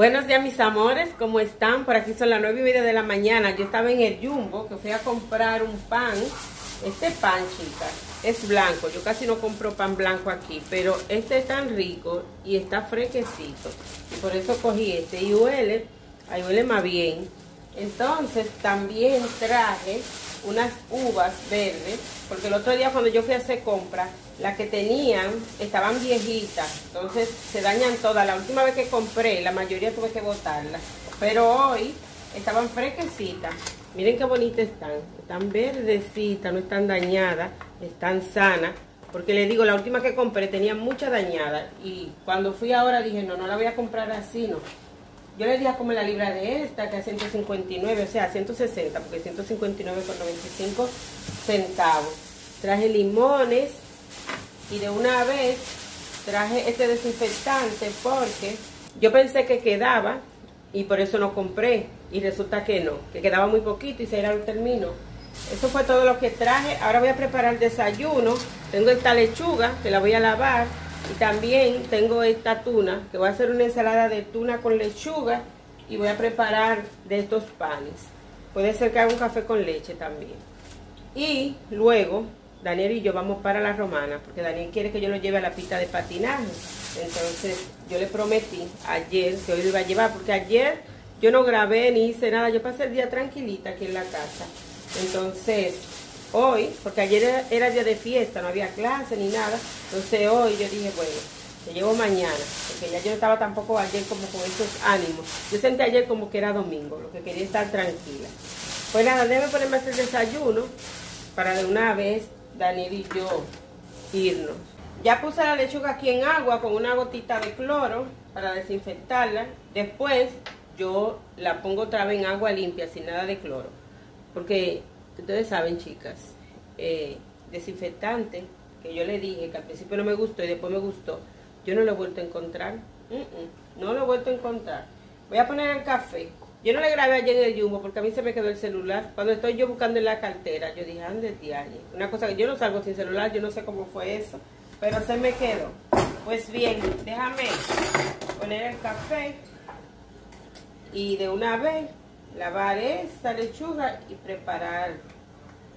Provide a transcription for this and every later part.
Buenos días mis amores, ¿cómo están? Por aquí son las nueve y media de la mañana. Yo estaba en el Jumbo, que fui a comprar un pan. Este pan, chicas, es blanco. Yo casi no compro pan blanco aquí, pero este es tan rico y está fresquecito. Por eso cogí este. Y huele, ahí huele más bien. Entonces también traje unas uvas verdes, porque el otro día cuando yo fui a hacer compra, las que tenían estaban viejitas, entonces se dañan todas. La última vez que compré, la mayoría tuve que botarlas, pero hoy estaban fresquecitas. Miren qué bonitas están, están verdecitas, no están dañadas, están sanas. Porque les digo, la última que compré tenía mucha dañada y cuando fui ahora dije, no, no la voy a comprar así, no yo le di a como la libra de esta, que es 159, o sea, 160, porque 159 con 95 centavos. Traje limones y de una vez traje este desinfectante porque yo pensé que quedaba y por eso no compré. Y resulta que no, que quedaba muy poquito y se era el termino. Eso fue todo lo que traje. Ahora voy a preparar el desayuno. Tengo esta lechuga que la voy a lavar y también tengo esta tuna, que voy a hacer una ensalada de tuna con lechuga y voy a preparar de estos panes. Puede ser que haga un café con leche también. Y luego, Daniel y yo vamos para la romana, porque Daniel quiere que yo lo lleve a la pista de patinaje. Entonces, yo le prometí ayer que hoy lo iba a llevar, porque ayer yo no grabé ni hice nada. Yo pasé el día tranquilita aquí en la casa. Entonces, hoy, porque ayer era, día de fiesta, no había clase ni nada, entonces hoy yo dije, bueno, te llevo mañana, porque ya yo estaba tampoco ayer como con esos ánimos. Yo sentí ayer como que era domingo, lo que quería estar tranquila. Pues nada, déjame ponerme a hacer desayuno para de una vez Daniel y yo irnos. Ya puse la lechuga aquí en agua con una gotita de cloro para desinfectarla. Después yo la pongo otra vez en agua limpia, sin nada de cloro. Porque Ustedes saben, chicas, eh, desinfectante, que yo le dije que al principio no me gustó y después me gustó, yo no lo he vuelto a encontrar. no lo he vuelto a encontrar. Voy a poner el café. Yo no le grabé ayer en el Jumbo porque a mí se me quedó el celular. Cuando estoy yo buscando en la cartera, yo dije, ande diario. Una cosa que yo no salgo sin celular, yo no sé cómo fue eso, pero se me quedó. Pues bien, déjame poner el café y de una vez lavar esta lechuga y preparar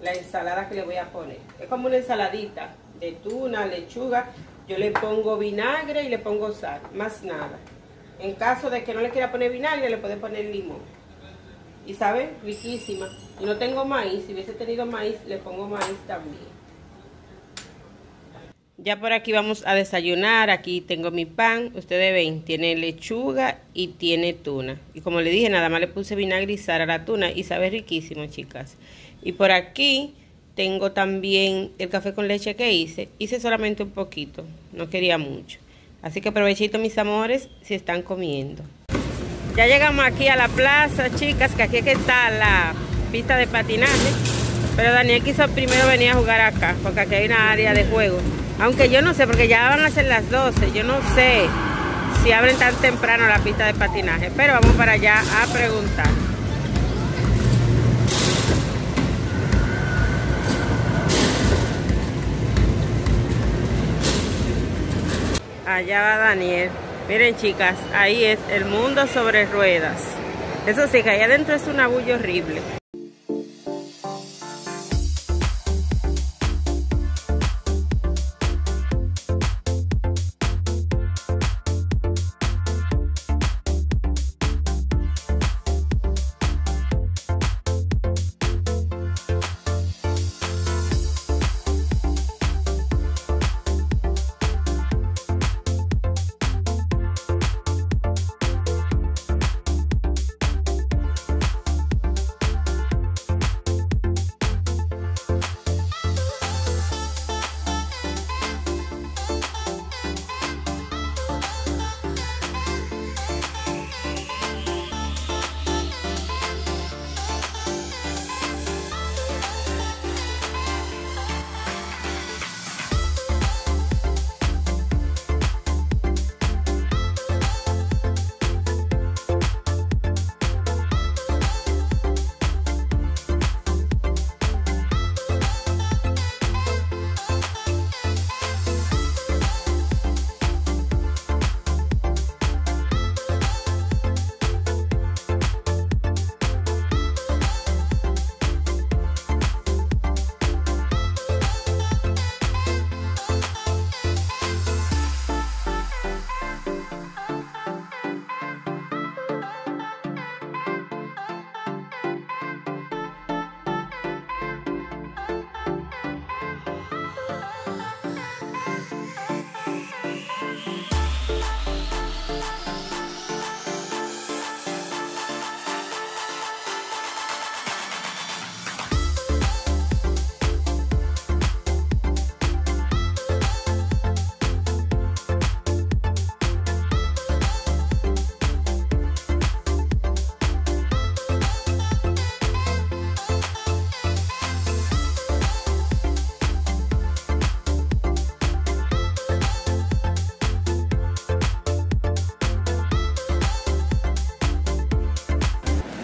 la ensalada que le voy a poner. Es como una ensaladita de tuna, lechuga. Yo le pongo vinagre y le pongo sal, más nada. En caso de que no le quiera poner vinagre, le puede poner limón. Y sabe, riquísima. Y no tengo maíz, si hubiese tenido maíz, le pongo maíz también. Ya por aquí vamos a desayunar. Aquí tengo mi pan. Ustedes ven, tiene lechuga y tiene tuna. Y como le dije, nada más le puse vinagre y a la tuna y sabe riquísimo, chicas. Y por aquí tengo también el café con leche que hice. Hice solamente un poquito, no quería mucho. Así que aprovechito mis amores si están comiendo. Ya llegamos aquí a la plaza, chicas, que aquí es que está la pista de patinaje. Pero Daniel quiso primero venir a jugar acá, porque aquí hay una área de juego. Aunque yo no sé, porque ya van a ser las 12, yo no sé si abren tan temprano la pista de patinaje, pero vamos para allá a preguntar. Allá va Daniel. Miren chicas, ahí es el mundo sobre ruedas. Eso sí, que allá adentro es una bulla horrible.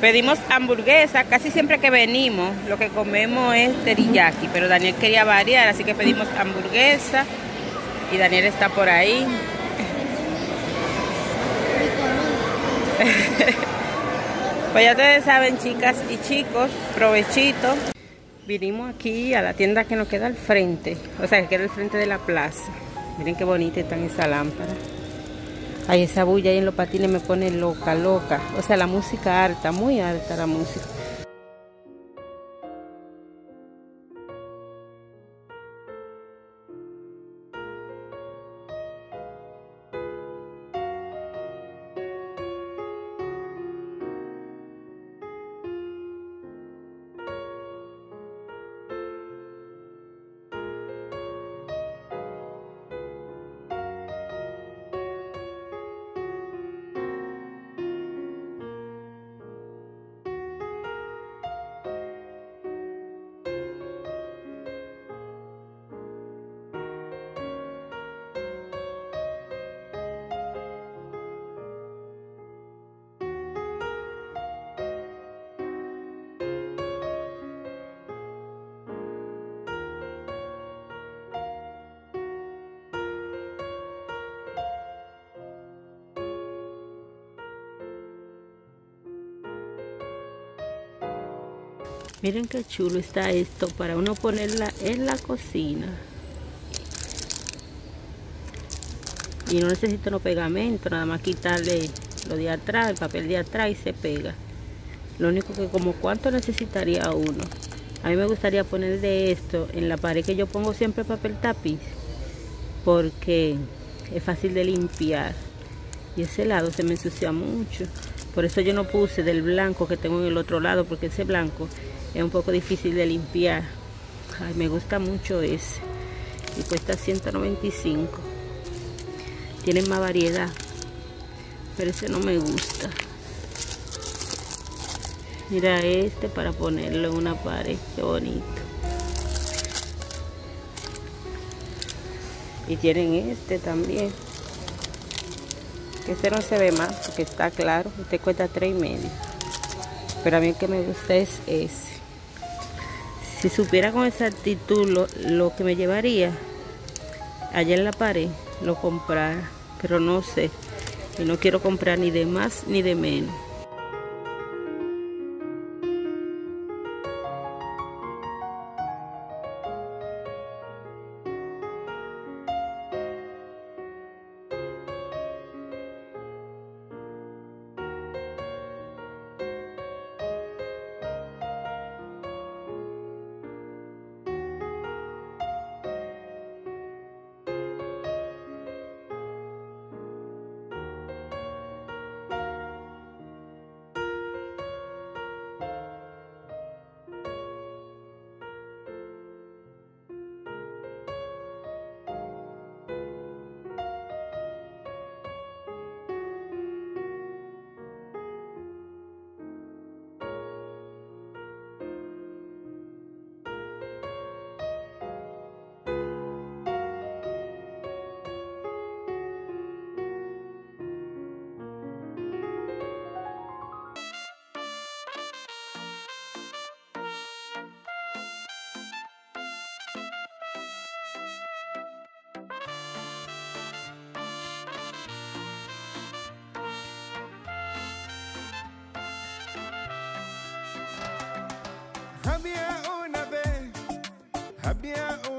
Pedimos hamburguesa, casi siempre que venimos lo que comemos es teriyaki, pero Daniel quería variar, así que pedimos hamburguesa y Daniel está por ahí. pues ya ustedes saben, chicas y chicos, provechito. Vinimos aquí a la tienda que nos queda al frente, o sea, que queda al frente de la plaza. Miren qué bonita está esa lámpara. Ay, esa bulla ahí en los patines me pone loca, loca. O sea, la música alta, muy alta la música. Miren qué chulo está esto para uno ponerla en la cocina. Y no necesita no pegamento, nada más quitarle lo de atrás, el papel de atrás y se pega. Lo único que como cuánto necesitaría uno. A mí me gustaría poner de esto en la pared que yo pongo siempre papel tapiz. Porque es fácil de limpiar. Y ese lado se me ensucia mucho. Por eso yo no puse del blanco que tengo en el otro lado. Porque ese blanco es un poco difícil de limpiar. Me gusta mucho ese. Y cuesta 195 tienen más variedad pero ese no me gusta. Mira este para ponerlo en una pared qué bonito. Y tienen este también. Este no se ve más porque está claro. Este cuesta tres y medio. Pero a mí el que me gusta es ese si supiera con exactitud lo, lo que me llevaría allá en la pared, lo comprara. Pero no sé. Y no quiero comprar ni de más ni de menos. Había una niña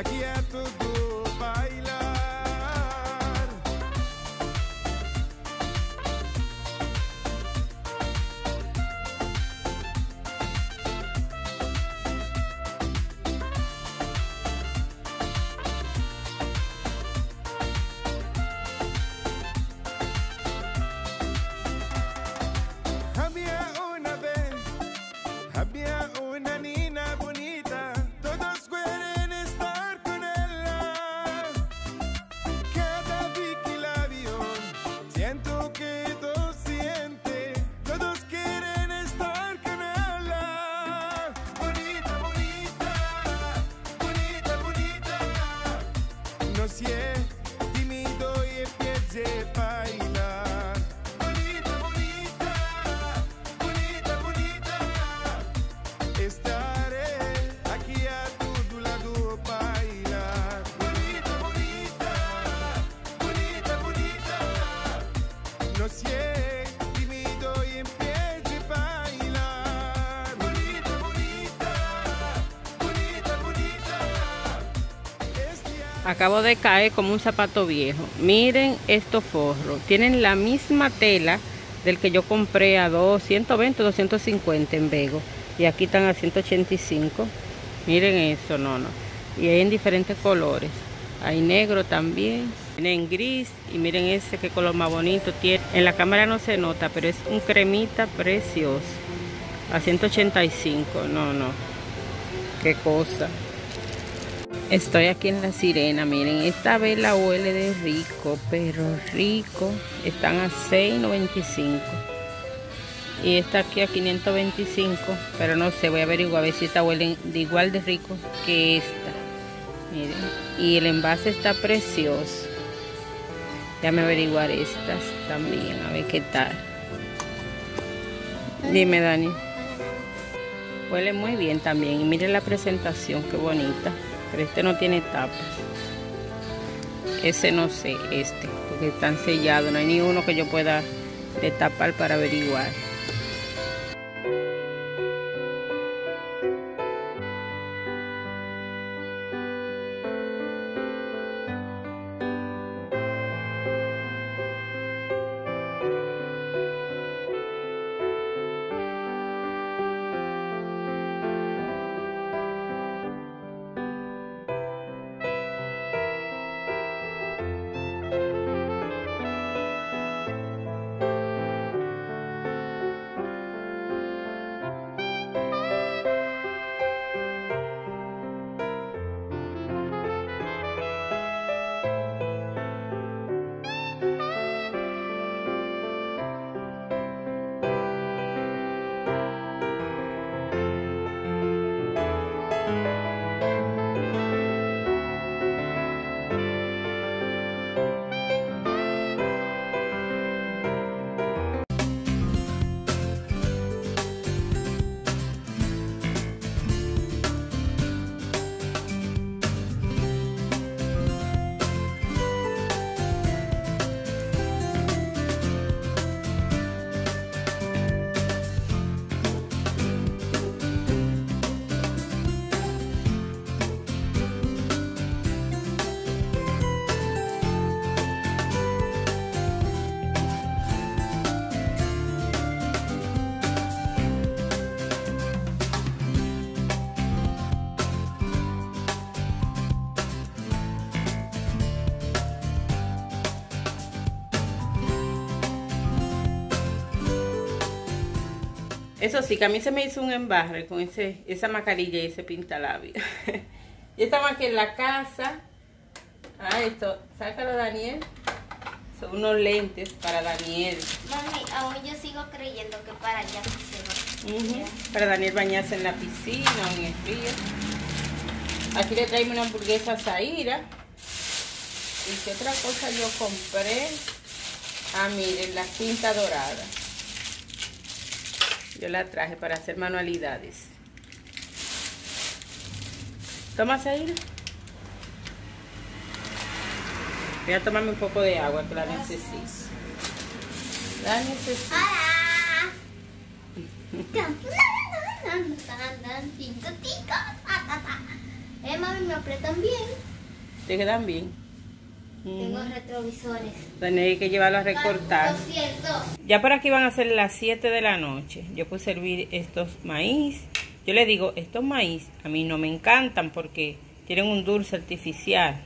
Estaré aquí Acabo de caer como un zapato viejo. Miren estos forros. Tienen la misma tela del que yo compré a 220, 250 en Vego. Y aquí están a 185. Miren eso, no, no. Y hay en diferentes colores. Hay negro también. En gris. Y miren ese qué color más bonito tiene. En la cámara no se nota, pero es un cremita precioso. A 185. No, no. Qué cosa. Estoy aquí en La Sirena, miren, esta vela huele de rico, pero rico. Están a 6.95. Y esta aquí a 525, pero no sé, voy a averiguar a ver si esta huele de igual de rico que esta. Miren, y el envase está precioso. Déjame averiguar estas también, a ver qué tal. Dime, Dani. Huele muy bien también. Y miren la presentación, qué bonita pero este no tiene tapa. Ese no sé este porque están sellados no hay ni uno que yo pueda destapar para averiguar Eso sí, que a mí se me hizo un embarre con ese, esa mascarilla y ese pintalabio. ya estamos aquí en la casa. Ah, esto, sácalo Daniel. Son unos lentes para Daniel. Mami, aún yo sigo creyendo que para allá se va. Para Daniel bañarse en la piscina o en el río. Aquí le traigo una hamburguesa Zaira. ¿Y qué otra cosa yo compré? Ah, miren, la cinta dorada. Yo la traje para hacer manualidades. Toma, Zaira. Voy a tomarme un poco de agua que la necesito. La necesito. Eh, mami, me apretan bien. ¿Te quedan bien? Tengo retrovisores. Tenéis que llevarlo a recortar. Ya por aquí van a ser las 7 de la noche. Yo puse a servir estos maíz. Yo le digo, estos maíz a mí no me encantan porque tienen un dulce artificial.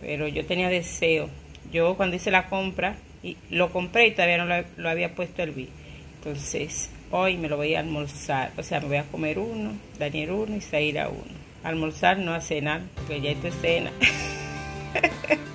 Pero yo tenía deseo. Yo cuando hice la compra, y lo compré y todavía no lo, lo había puesto a hervir. Entonces, hoy me lo voy a almorzar. O sea, me voy a comer uno, Daniel uno y Zaira uno. Almorzar, no a cenar, porque ya esto es cena.